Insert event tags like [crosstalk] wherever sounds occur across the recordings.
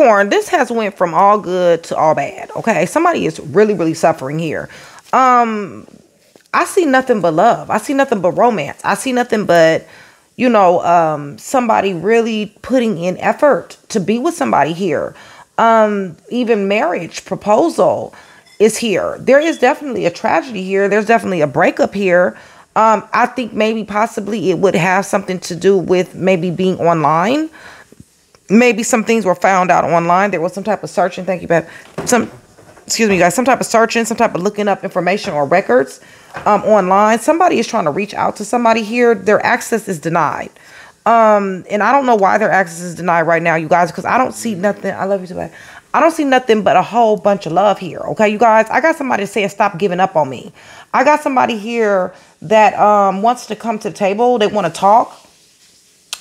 Capricorn, this has went from all good to all bad. Okay. Somebody is really, really suffering here. Um, I see nothing but love. I see nothing but romance. I see nothing but, you know, um, somebody really putting in effort to be with somebody here. Um, even marriage proposal is here. There is definitely a tragedy here. There's definitely a breakup here. Um, I think maybe possibly it would have something to do with maybe being online. Maybe some things were found out online. There was some type of searching. Thank you, babe. Some, excuse me, guys. Some type of searching, some type of looking up information or records um, online. Somebody is trying to reach out to somebody here. Their access is denied. Um, and I don't know why their access is denied right now, you guys, because I don't see nothing. I love you too bad. I don't see nothing but a whole bunch of love here. Okay, you guys. I got somebody saying stop giving up on me. I got somebody here that um, wants to come to the table. They want to talk.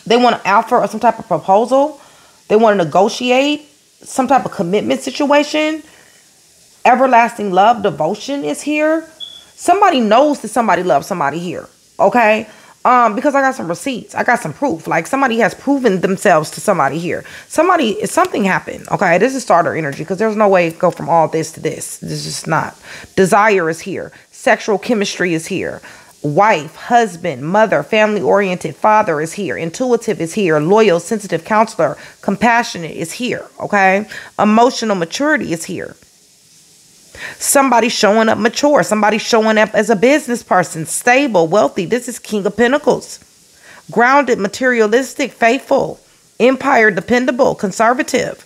They want to offer some type of proposal. They want to negotiate some type of commitment situation. Everlasting love, devotion is here. Somebody knows that somebody loves somebody here. Okay. Um, because I got some receipts. I got some proof. Like somebody has proven themselves to somebody here. Somebody, something happened. Okay. This is starter energy because there's no way to go from all this to this. This is not. Desire is here. Sexual chemistry is here. Wife, husband, mother, family oriented, father is here. Intuitive is here. Loyal, sensitive counselor, compassionate is here. Okay. Emotional maturity is here. Somebody showing up mature. Somebody showing up as a business person, stable, wealthy. This is King of Pentacles. Grounded, materialistic, faithful, empire, dependable, conservative.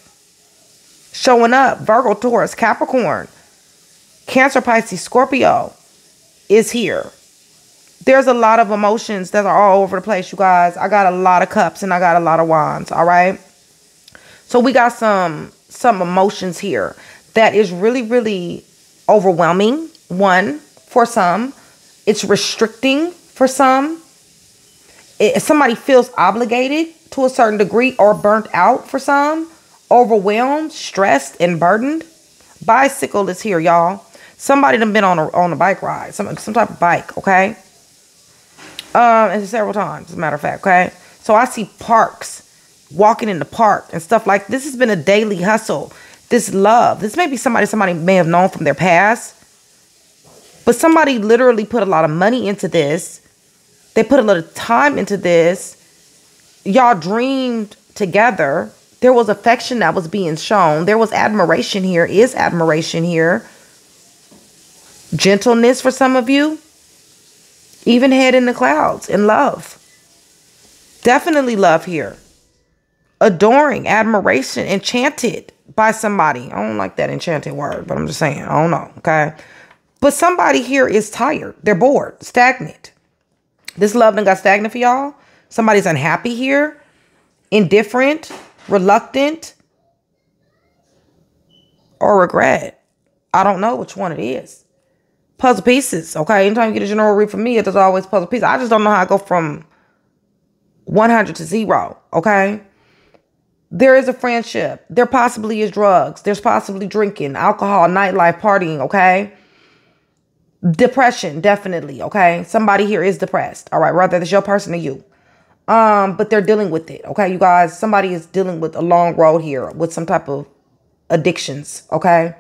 Showing up, Virgo, Taurus, Capricorn, Cancer, Pisces, Scorpio is here. There's a lot of emotions that are all over the place, you guys. I got a lot of cups and I got a lot of wands, all right? So we got some some emotions here that is really, really overwhelming. One, for some, it's restricting for some. If somebody feels obligated to a certain degree or burnt out for some, overwhelmed, stressed, and burdened. Bicycle is here, y'all. Somebody done been on a on a bike ride, some some type of bike, okay? Um, and several times, as a matter of fact, okay? So I see parks, walking in the park and stuff like this has been a daily hustle this love. This may be somebody somebody may have known from their past, but somebody literally put a lot of money into this. They put a lot of time into this. Y'all dreamed together. There was affection that was being shown. There was admiration here, is admiration here. Gentleness for some of you. Even head in the clouds in love. Definitely love here. Adoring, admiration, enchanted by somebody. I don't like that enchanted word, but I'm just saying, I don't know, okay? But somebody here is tired. They're bored, stagnant. This love done got stagnant for y'all. Somebody's unhappy here, indifferent, reluctant, or regret. I don't know which one it is. Puzzle pieces, okay? Anytime you get a general read from me, there's always puzzle pieces. I just don't know how I go from 100 to zero, okay? There is a friendship. There possibly is drugs. There's possibly drinking, alcohol, nightlife, partying, okay? Depression, definitely, okay? Somebody here is depressed, all right? Whether it's your person or you. Um, but they're dealing with it, okay, you guys? Somebody is dealing with a long road here with some type of addictions, okay?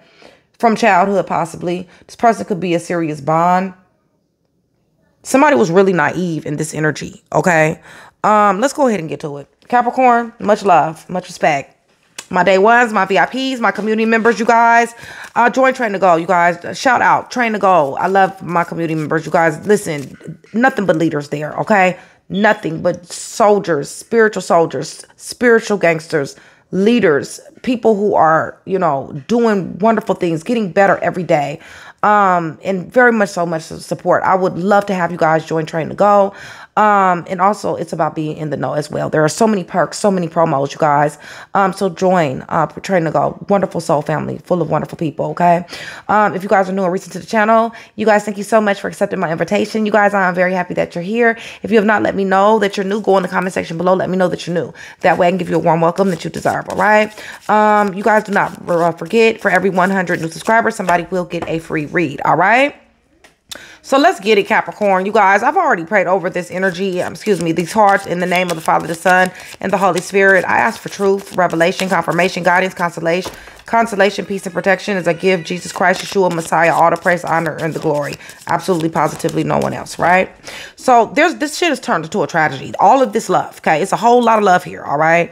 From childhood, possibly. This person could be a serious bond. Somebody was really naive in this energy, okay? Um, let's go ahead and get to it. Capricorn, much love, much respect. My day ones, my VIPs, my community members, you guys. Uh, join Train to Go, you guys. Shout out, Train to Go. I love my community members, you guys. Listen, nothing but leaders there, okay? Nothing but soldiers, spiritual soldiers, spiritual gangsters, leaders, people who are, you know, doing wonderful things, getting better every day um, and very much so much support. I would love to have you guys join Train to Go. Um, and also it's about being in the know as well. There are so many perks, so many promos, you guys. Um, so join uh Train to Go. Wonderful soul family, full of wonderful people. Okay. Um, if you guys are new or recent to the channel, you guys, thank you so much for accepting my invitation. You guys, I'm very happy that you're here. If you have not let me know that you're new, go in the comment section below. Let me know that you're new. That way I can give you a warm welcome that you deserve. All right. Um, you guys do not forget for every 100 new subscribers, somebody will get a free read. All right. So let's get it, Capricorn. You guys, I've already prayed over this energy, um, excuse me, these hearts in the name of the Father, the Son, and the Holy Spirit. I ask for truth, revelation, confirmation, guidance, consolation, consolation, peace, and protection as I give Jesus Christ, Yeshua, Messiah, all the praise, honor, and the glory. Absolutely, positively, no one else, right? So there's this shit has turned into a tragedy. All of this love, okay? It's a whole lot of love here, all right?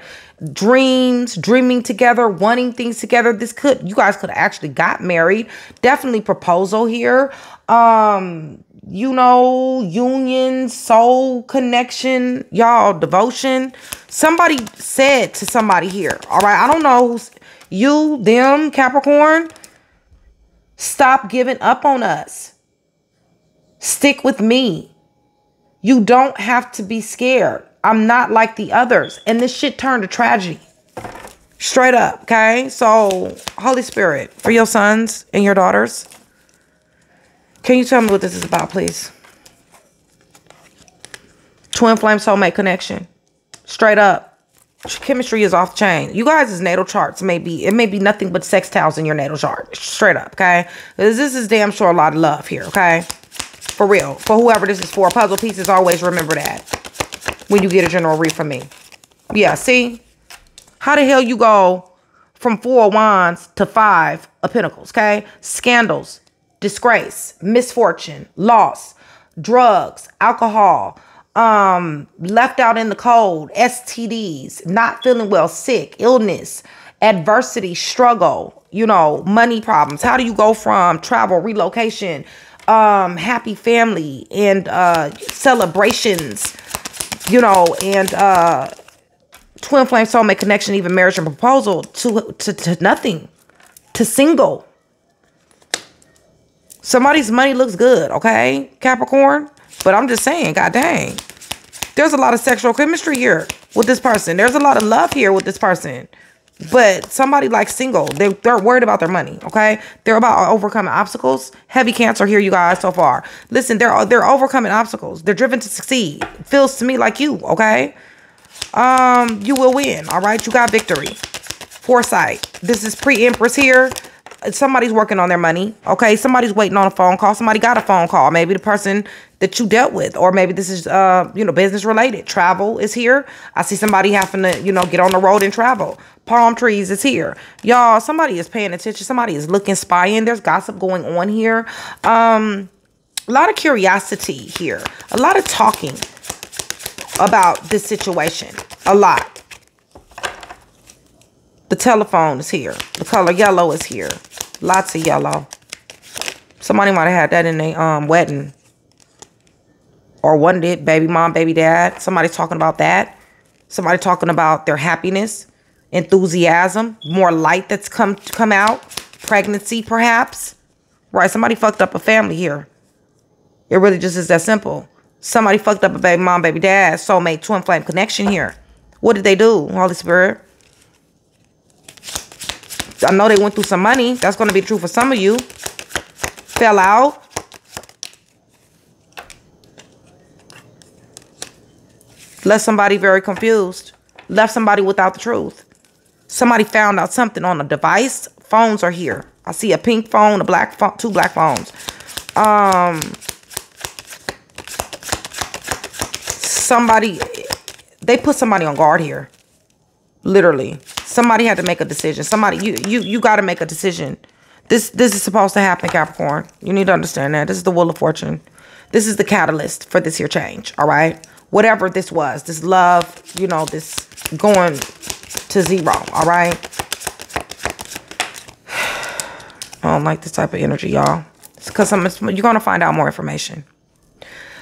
dreams, dreaming together, wanting things together. This could you guys could actually got married. Definitely proposal here. Um, you know, union, soul connection, y'all, devotion. Somebody said to somebody here, all right, I don't know who's you, them, Capricorn. Stop giving up on us. Stick with me. You don't have to be scared. I'm not like the others. And this shit turned to tragedy. Straight up, okay? So, Holy Spirit, for your sons and your daughters, can you tell me what this is about, please? Twin flame soulmate connection. Straight up. Chemistry is off chain. You guys' natal charts may be, it may be nothing but sextiles in your natal chart. Straight up, okay? This is damn sure a lot of love here, okay? For real. For whoever this is for, puzzle pieces, always remember that when you get a general read from me. Yeah, see? How the hell you go from four wands to five of pentacles, okay? Scandals, disgrace, misfortune, loss, drugs, alcohol, um, left out in the cold, STDs, not feeling well, sick, illness, adversity, struggle, you know, money problems. How do you go from travel, relocation, um, happy family and uh celebrations you know, and uh twin flame soulmate connection, even marriage and proposal to to, to nothing, to single. Somebody's money looks good, okay, Capricorn. But I'm just saying, god dang, there's a lot of sexual chemistry here with this person. There's a lot of love here with this person. But somebody like single, they, they're worried about their money, okay? They're about overcoming obstacles. Heavy cancer here, you guys, so far. Listen, they're they're overcoming obstacles. They're driven to succeed. Feels to me like you, okay? Um, you will win, all right? You got victory. Foresight. This is pre-empress here somebody's working on their money. Okay, somebody's waiting on a phone call. Somebody got a phone call. Maybe the person that you dealt with, or maybe this is uh, you know, business related. Travel is here. I see somebody having to, you know, get on the road and travel. Palm trees is here. Y'all, somebody is paying attention. Somebody is looking, spying. There's gossip going on here. Um, a lot of curiosity here. A lot of talking about this situation. A lot. The telephone is here. The color yellow is here. Lots of yellow. Somebody might have had that in their um, wedding. Or one did. Baby mom, baby dad. Somebody talking about that. Somebody talking about their happiness, enthusiasm, more light that's come come out. Pregnancy, perhaps. Right, somebody fucked up a family here. It really just is that simple. Somebody fucked up a baby mom, baby dad, soulmate, twin flame connection here. What did they do, Holy Spirit? I know they went through some money. That's going to be true for some of you. Fell out. Left somebody very confused. Left somebody without the truth. Somebody found out something on a device. Phones are here. I see a pink phone, a black phone, two black phones. Um, somebody, they put somebody on guard here. Literally. Somebody had to make a decision. Somebody, you you you got to make a decision. This this is supposed to happen, Capricorn. You need to understand that. This is the Wheel of Fortune. This is the catalyst for this here change, all right? Whatever this was, this love, you know, this going to zero, all right? [sighs] I don't like this type of energy, y'all. It's because you're going to find out more information.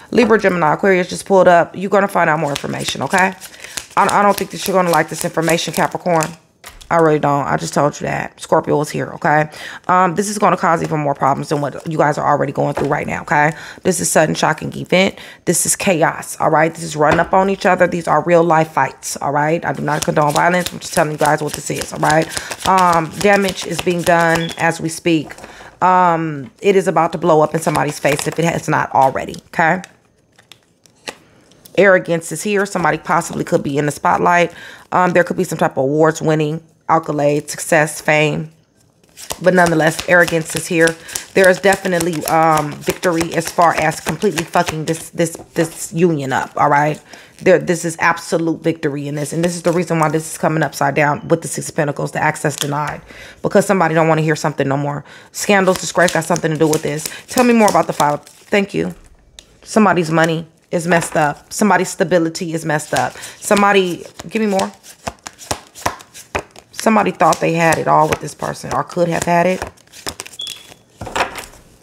Libra, Gemini, Aquarius just pulled up. You're going to find out more information, okay? I, I don't think that you're going to like this information, Capricorn. I really don't. I just told you that. Scorpio is here, okay? Um, this is going to cause even more problems than what you guys are already going through right now, okay? This is sudden shocking event. This is chaos, all right? This is running up on each other. These are real life fights, all right? I do not condone violence. I'm just telling you guys what this is, all right? Um, damage is being done as we speak. Um, it is about to blow up in somebody's face if it has not already, okay? Arrogance is here. Somebody possibly could be in the spotlight. Um, there could be some type of awards winning, accolade, success, fame. But nonetheless, arrogance is here. there is definitely um, victory as far as completely fucking this this this union up. All right, there this is absolute victory in this, and this is the reason why this is coming upside down with the Six of Pentacles, the access denied, because somebody don't want to hear something no more. Scandals, disgrace got something to do with this. Tell me more about the file. Thank you. Somebody's money is messed up. Somebody's stability is messed up. Somebody, give me more. Somebody thought they had it all with this person or could have had it.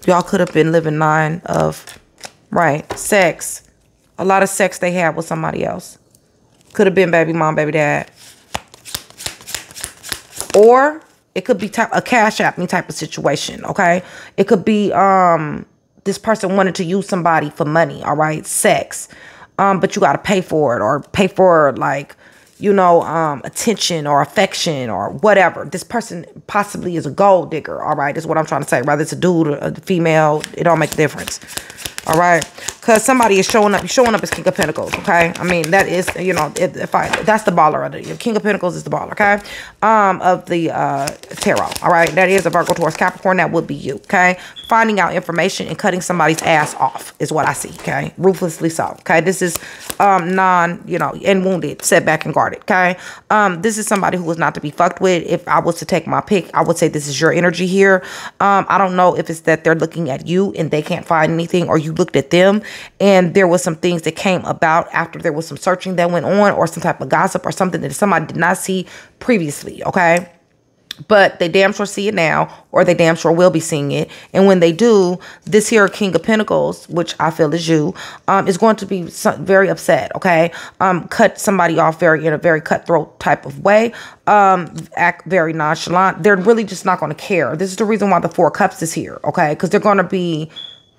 Y'all could have been living nine of, right, sex. A lot of sex they had with somebody else. Could have been baby mom, baby dad. Or it could be type, a cash app me type of situation, okay? It could be um this person wanted to use somebody for money, all right? Sex. Um, but you got to pay for it or pay for like you know, um, attention or affection or whatever. This person possibly is a gold digger, all right, is what I'm trying to say. Whether it's a dude or a female, it don't make a difference. All right, because somebody is showing up, You're showing up as King of Pentacles. Okay, I mean that is, you know, if, if I that's the baller of the King of Pentacles is the baller. Okay, um, of the uh tarot. All right, that is a Virgo, Taurus, Capricorn. That would be you. Okay, finding out information and cutting somebody's ass off is what I see. Okay, ruthlessly so. Okay, this is um non, you know, and wounded, set back and guarded. Okay, um, this is somebody who was not to be fucked with. If I was to take my pick, I would say this is your energy here. Um, I don't know if it's that they're looking at you and they can't find anything, or you looked at them and there was some things that came about after there was some searching that went on or some type of gossip or something that somebody did not see previously, okay? but they damn sure see it now or they damn sure will be seeing it. And when they do this here king of pentacles which i feel is you um is going to be very upset okay? Um cut somebody off very in a very cutthroat type of way um act very nonchalant. They're really just not going to care. This is the reason why the four cups is here okay? Because they're going to be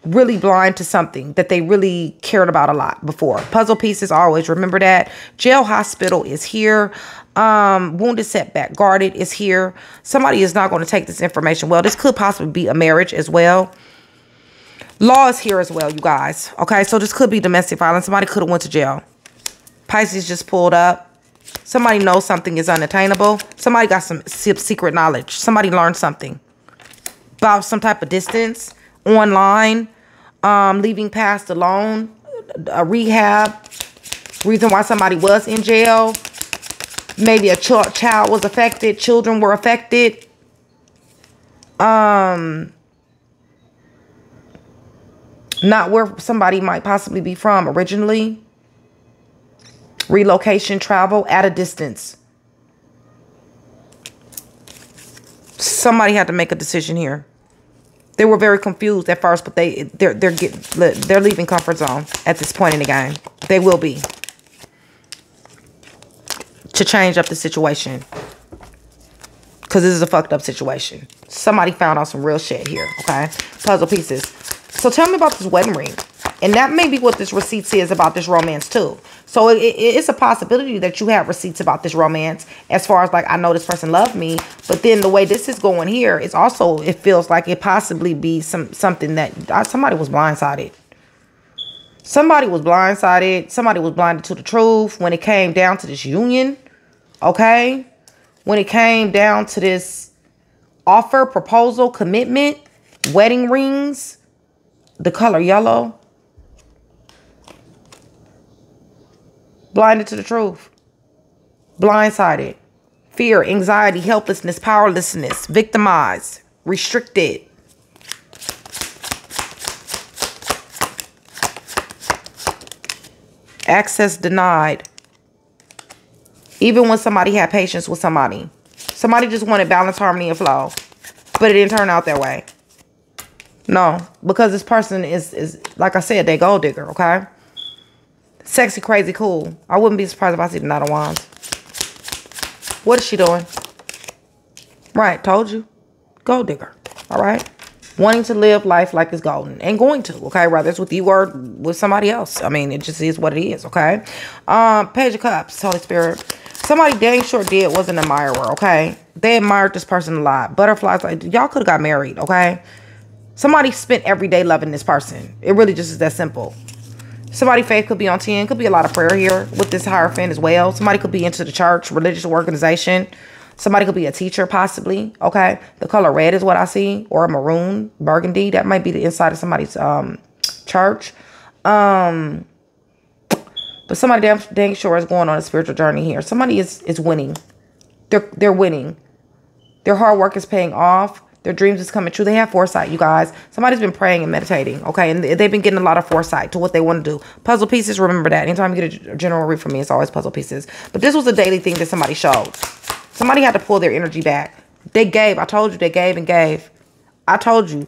really blind to something that they really cared about a lot before. Puzzle pieces always remember that. Jail hospital is here. Um, wounded setback guarded is here. Somebody is not going to take this information well. This could possibly be a marriage as well. Law is here as well, you guys. Okay, so this could be domestic violence. Somebody could have went to jail. Pisces just pulled up. Somebody knows something is unattainable. Somebody got some secret knowledge. Somebody learned something about some type of distance online, um, leaving past alone, a rehab, reason why somebody was in jail, maybe a ch child was affected, children were affected. Um, not where somebody might possibly be from originally. Relocation, travel at a distance. Somebody had to make a decision here. They were very confused at first, but they they're they're getting they're leaving comfort zone at this point in the game. They will be to change up the situation because this is a fucked up situation. Somebody found out some real shit here. Okay, puzzle pieces. So tell me about this wedding ring. And that may be what this receipt says about this romance too. So it, it, it's a possibility that you have receipts about this romance as far as like, I know this person loved me. But then the way this is going here is also, it feels like it possibly be some something that somebody was blindsided. Somebody was blindsided. Somebody was blinded to the truth when it came down to this union. Okay. When it came down to this offer, proposal, commitment, wedding rings, the color yellow. Blinded to the truth, blindsided, fear, anxiety, helplessness, powerlessness, victimized, restricted. Access denied. Even when somebody had patience with somebody. Somebody just wanted balance, harmony, and flow. But it didn't turn out that way. No, because this person is, is like I said, they gold digger, okay? Sexy, crazy, cool. I wouldn't be surprised if I see the Knight of Wands. What is she doing? Right, told you. Gold digger. All right. Wanting to live life like it's golden. And going to, okay? Whether it's with you or with somebody else. I mean, it just is what it is, okay? Um, Page of Cups, Holy Spirit. Somebody dang sure did was an admirer, okay? They admired this person a lot. Butterflies, like, y'all could have got married, okay? Somebody spent every day loving this person. It really just is that simple. Somebody faith could be on 10. Could be a lot of prayer here with this higher Hierophant as well. Somebody could be into the church, religious organization. Somebody could be a teacher, possibly. Okay. The color red is what I see, or a maroon, burgundy. That might be the inside of somebody's um, church. Um, but somebody damn dang sure is going on a spiritual journey here. Somebody is is winning. They're they're winning. Their hard work is paying off. Their dreams is coming true. They have foresight, you guys. Somebody's been praying and meditating, okay? And they've been getting a lot of foresight to what they want to do. Puzzle pieces, remember that. Anytime you get a general read from me, it's always puzzle pieces. But this was a daily thing that somebody showed. Somebody had to pull their energy back. They gave. I told you they gave and gave. I told you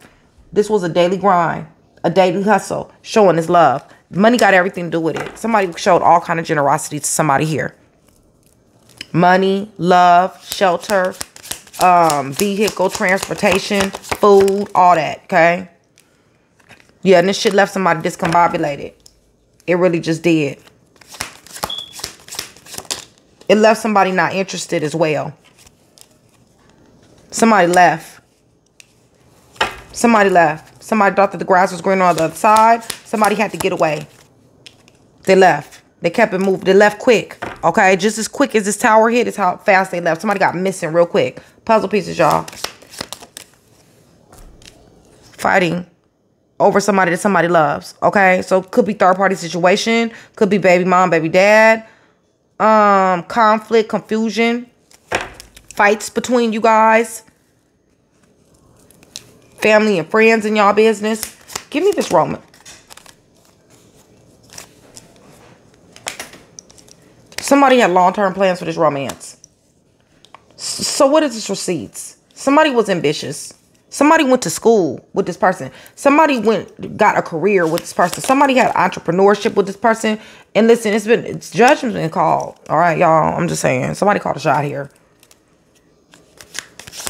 this was a daily grind, a daily hustle, showing this love. Money got everything to do with it. Somebody showed all kind of generosity to somebody here. Money, love, shelter, um, vehicle, transportation, food, all that, okay? Yeah, and this shit left somebody discombobulated. It really just did. It left somebody not interested as well. Somebody left. Somebody left. Somebody thought that the grass was greener on the other side. Somebody had to get away. They left. They kept it moved. They left quick. Okay, just as quick as this tower hit is how fast they left. Somebody got missing real quick. Puzzle pieces, y'all. Fighting over somebody that somebody loves. Okay, so could be third party situation. Could be baby mom, baby dad. Um, conflict, confusion. Fights between you guys. Family and friends in y'all business. Give me this Roman. Somebody had long-term plans for this romance. So what is this receipts? Somebody was ambitious. Somebody went to school with this person. Somebody went got a career with this person. Somebody had entrepreneurship with this person. And listen, it's been it's judgment been called. All right, y'all. I'm just saying. Somebody called a shot here.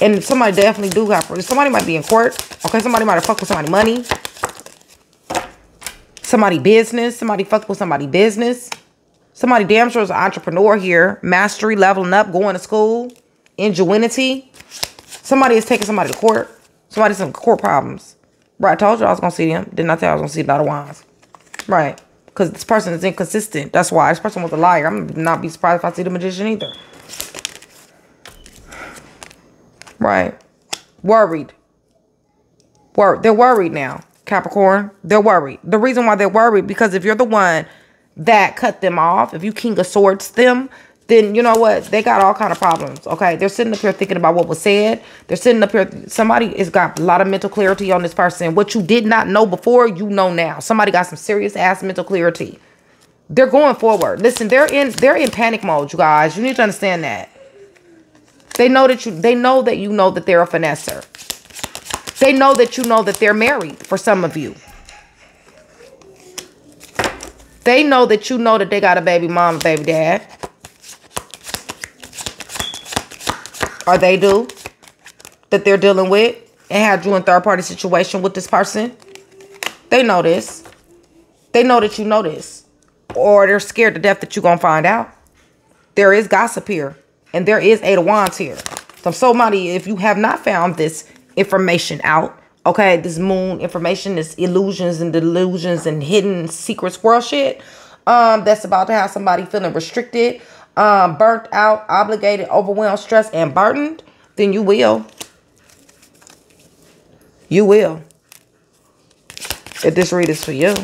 And somebody definitely do have somebody might be in court. Okay, somebody might have fucked with somebody money. Somebody business. Somebody fucked with somebody business. Somebody damn sure is an entrepreneur here. Mastery, leveling up, going to school. Ingenuity. Somebody is taking somebody to court. Somebody some court problems. Right, I told you I was going to see them. Didn't I tell you I was going to see a lot of wands? Right. Because this person is inconsistent. That's why. This person was a liar. I'm not be surprised if I see the magician either. Right. Worried. Wor they're worried now, Capricorn. They're worried. The reason why they're worried, because if you're the one that cut them off, if you king of swords them, then you know what? They got all kind of problems. Okay. They're sitting up here thinking about what was said. They're sitting up here. Somebody has got a lot of mental clarity on this person. What you did not know before, you know now. Somebody got some serious ass mental clarity. They're going forward. Listen, they're in they're in panic mode, you guys. You need to understand that. They know that you they know that you know that they're a finesser. They know that you know that they're married for some of you. They know that you know that they got a baby mom, baby dad. Or they do. That they're dealing with. And had you in third party situation with this person. They know this. They know that you know this. Or they're scared to death that you're going to find out. There is gossip here. And there is Eight of Wands here. So somebody, if you have not found this information out, Okay, this moon information, this illusions and delusions and hidden secret squirrel shit. Um, that's about to have somebody feeling restricted, um, burnt out, obligated, overwhelmed, stressed, and burdened, then you will. You will. If this read is for you.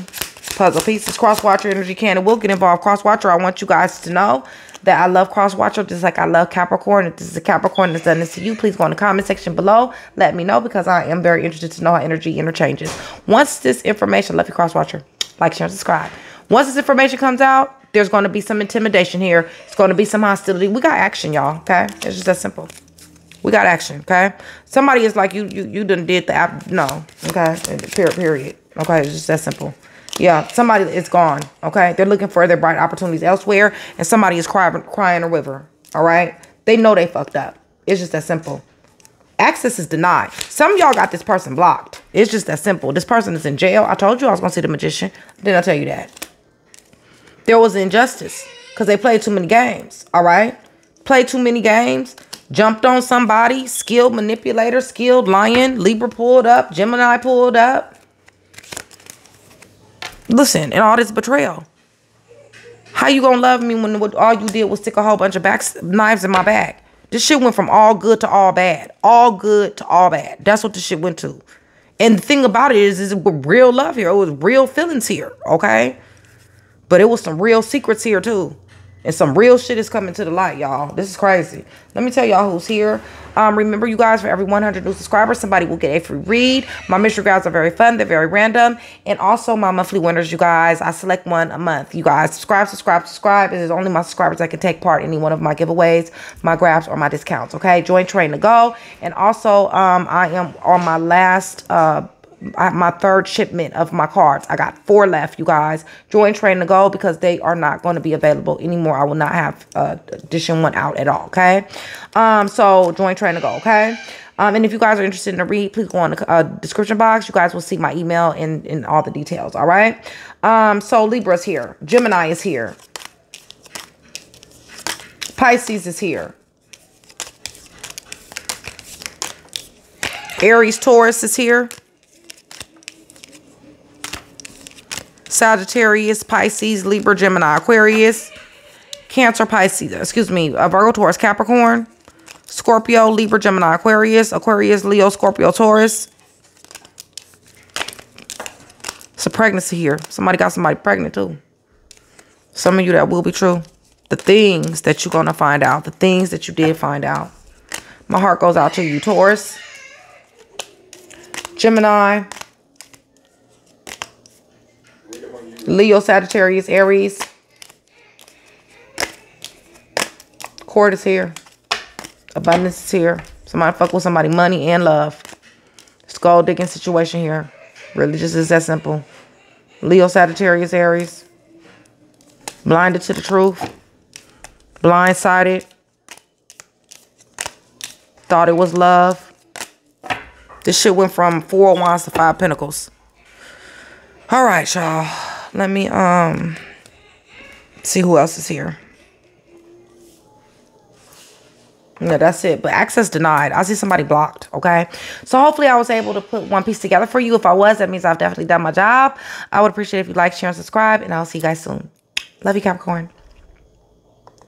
Puzzle pieces, cross watcher energy can and will get involved. Cross watcher, I want you guys to know that I love cross watcher just like I love Capricorn. If this is a Capricorn that's done this to you, please go in the comment section below. Let me know because I am very interested to know how energy interchanges. Once this information, love you cross watcher, like, share, and subscribe. Once this information comes out, there's going to be some intimidation here. It's going to be some hostility. We got action, y'all. Okay, it's just that simple. We got action. Okay, somebody is like you. You you done did the app. No. Okay. Period. Period. Okay, it's just that simple. Yeah, somebody is gone. Okay, they're looking for their bright opportunities elsewhere, and somebody is crying, crying a river. All right, they know they fucked up. It's just that simple. Access is denied. Some y'all got this person blocked. It's just that simple. This person is in jail. I told you I was gonna see the magician. Didn't I tell you that? There was injustice because they played too many games. All right, played too many games. Jumped on somebody. Skilled manipulator. Skilled lion. Libra pulled up. Gemini pulled up. Listen, and all this betrayal. How you gonna love me when all you did was stick a whole bunch of back knives in my back? This shit went from all good to all bad. All good to all bad. That's what this shit went to. And the thing about it is, is it was real love here. It was real feelings here, okay? But it was some real secrets here too. And some real shit is coming to the light, y'all. This is crazy. Let me tell y'all who's here. Um, remember, you guys, for every 100 new subscribers, somebody will get a free read. My mystery guides are very fun. They're very random. And also my monthly winners, you guys. I select one a month. You guys, subscribe, subscribe, subscribe. It is only my subscribers that can take part in any one of my giveaways, my grabs, or my discounts, okay? Join Train to Go. And also, um, I am on my last... Uh, my third shipment of my cards. I got four left, you guys. Join Train to Go because they are not going to be available anymore. I will not have uh, edition one out at all, okay? Um, so join Train to Go, okay? Um, and if you guys are interested in a read, please go on the uh, description box. You guys will see my email and, and all the details, all right? Um, so Libra's here. Gemini is here. Pisces is here. Aries, Taurus is here. Sagittarius, Pisces, Libra, Gemini, Aquarius, Cancer, Pisces, excuse me, uh, Virgo, Taurus, Capricorn, Scorpio, Libra, Gemini, Aquarius, Aquarius, Leo, Scorpio, Taurus. It's a pregnancy here. Somebody got somebody pregnant too. Some of you that will be true. The things that you're going to find out. The things that you did find out. My heart goes out to you, Taurus. Gemini. Leo, Sagittarius, Aries. Court is here. Abundance is here. Somebody fuck with somebody. Money and love. Skull digging situation here. Really just is that simple. Leo, Sagittarius, Aries. Blinded to the truth. Blindsided. Thought it was love. This shit went from four wands to five pentacles. All right, y'all. Let me um see who else is here. Yeah, that's it. But access denied. I see somebody blocked. Okay. So hopefully I was able to put one piece together for you. If I was, that means I've definitely done my job. I would appreciate if you like, share, and subscribe. And I'll see you guys soon. Love you, Capricorn.